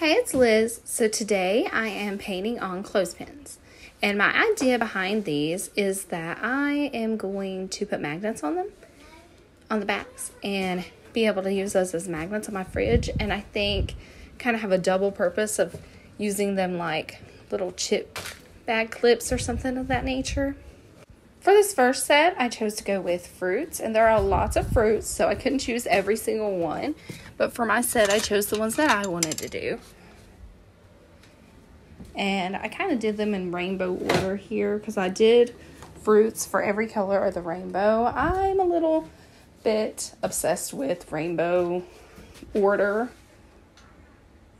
Hey, it's Liz. So today I am painting on clothespins. And my idea behind these is that I am going to put magnets on them, on the backs, and be able to use those as magnets on my fridge. And I think kind of have a double purpose of using them like little chip bag clips or something of that nature. For this first set, I chose to go with fruits, and there are lots of fruits, so I couldn't choose every single one. But for my set, I chose the ones that I wanted to do. And I kind of did them in rainbow order here because I did fruits for every color of the rainbow. I'm a little bit obsessed with rainbow order.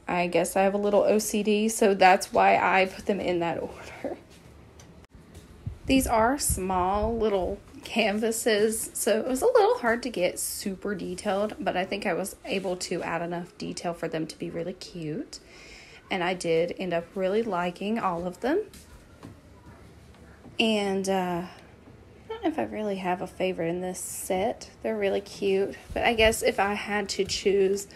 I guess I have a little OCD, so that's why I put them in that order. These are small little canvases, so it was a little hard to get super detailed, but I think I was able to add enough detail for them to be really cute. And I did end up really liking all of them. And uh, I don't know if I really have a favorite in this set. They're really cute, but I guess if I had to choose,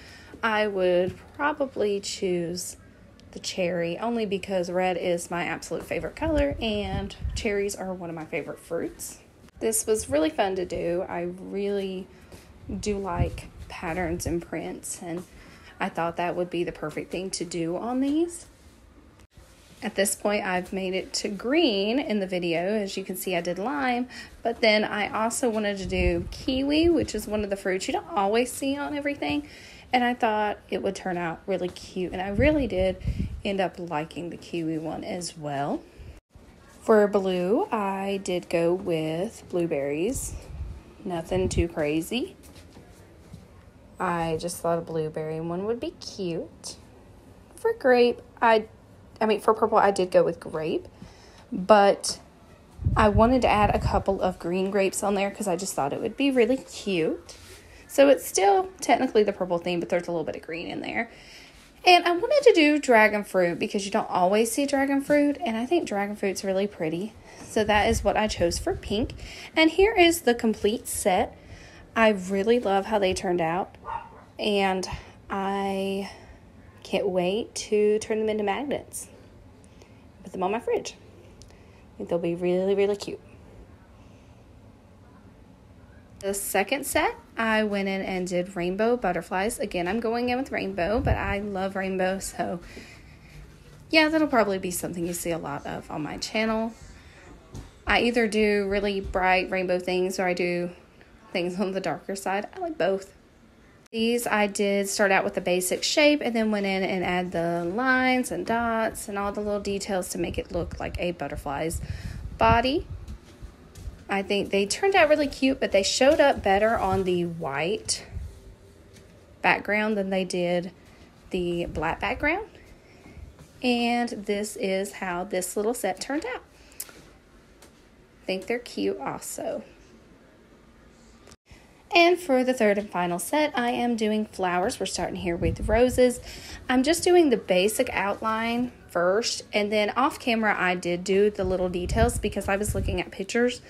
I would probably choose the cherry only because red is my absolute favorite color and cherries are one of my favorite fruits. This was really fun to do. I really do like patterns and prints and I thought that would be the perfect thing to do on these. At this point, I've made it to green in the video. As you can see, I did lime, but then I also wanted to do kiwi, which is one of the fruits you don't always see on everything. And I thought it would turn out really cute. And I really did end up liking the kiwi one as well. For blue, I did go with blueberries. Nothing too crazy. I just thought a blueberry one would be cute. For grape, I I mean for purple I did go with grape, but I wanted to add a couple of green grapes on there cuz I just thought it would be really cute. So it's still technically the purple theme, but there's a little bit of green in there. And I wanted to do dragon fruit because you don't always see dragon fruit, and I think dragon fruit's really pretty. So that is what I chose for pink. And here is the complete set. I really love how they turned out, and I can't wait to turn them into magnets. Put them on my fridge. I think they'll be really, really cute. The second set, I went in and did rainbow butterflies. Again, I'm going in with rainbow, but I love rainbow, so yeah, that'll probably be something you see a lot of on my channel. I either do really bright rainbow things or I do things on the darker side. I like both. These I did start out with the basic shape and then went in and add the lines and dots and all the little details to make it look like a butterfly's body. I think they turned out really cute, but they showed up better on the white background than they did the black background. And this is how this little set turned out. I think they're cute also. And for the third and final set, I am doing flowers. We're starting here with roses. I'm just doing the basic outline first, and then off camera, I did do the little details because I was looking at pictures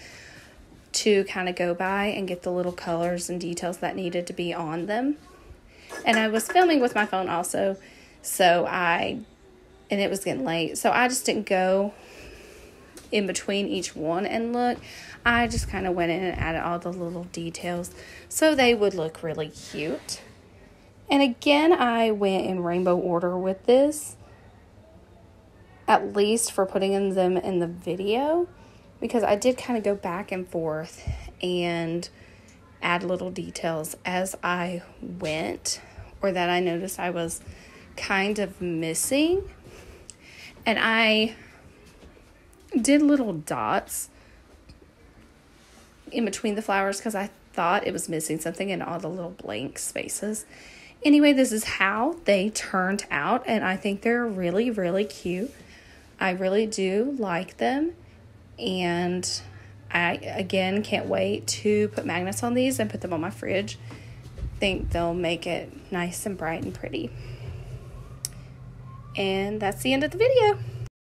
to kind of go by and get the little colors and details that needed to be on them. And I was filming with my phone also, so I, and it was getting late, so I just didn't go in between each one and look. I just kind of went in and added all the little details so they would look really cute. And again, I went in rainbow order with this, at least for putting them in the video because I did kind of go back and forth and add little details as I went or that I noticed I was kind of missing. And I did little dots in between the flowers because I thought it was missing something in all the little blank spaces. Anyway, this is how they turned out, and I think they're really, really cute. I really do like them. And I, again, can't wait to put magnets on these and put them on my fridge. Think they'll make it nice and bright and pretty. And that's the end of the video.